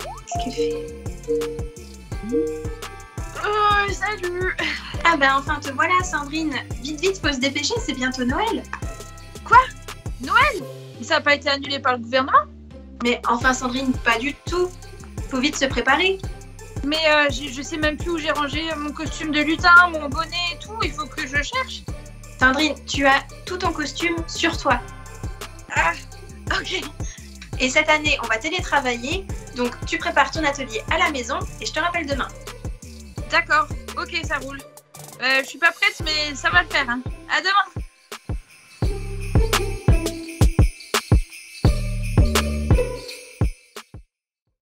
Qu'est-ce qu'elle fait Oh, salut. Ah ben enfin te voilà Sandrine. Vite vite, faut se dépêcher, c'est bientôt Noël. Quoi? Noël? Ça n'a pas été annulé par le gouvernement? Mais enfin Sandrine, pas du tout. Faut vite se préparer. Mais euh, je, je sais même plus où j'ai rangé mon costume de lutin, mon bonnet et tout, il faut que je cherche. Sandrine, tu as tout ton costume sur toi. Ah, ok. Et cette année, on va télétravailler. Donc tu prépares ton atelier à la maison et je te rappelle demain. D'accord. Ok, ça roule. Euh, je suis pas prête, mais ça va le faire. Hein. À demain.